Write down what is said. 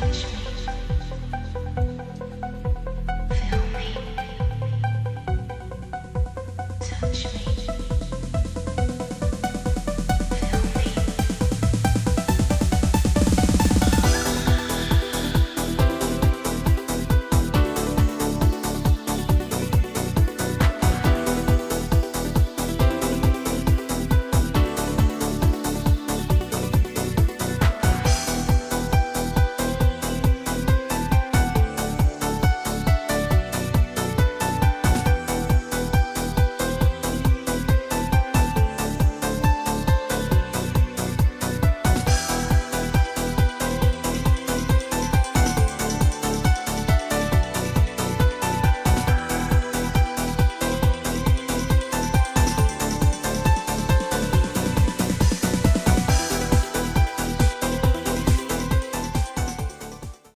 Touch me.